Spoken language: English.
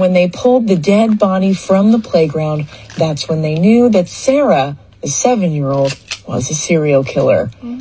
When they pulled the dead body from the playground, that's when they knew that Sarah, the seven year old, was a serial killer. Mm-hmm.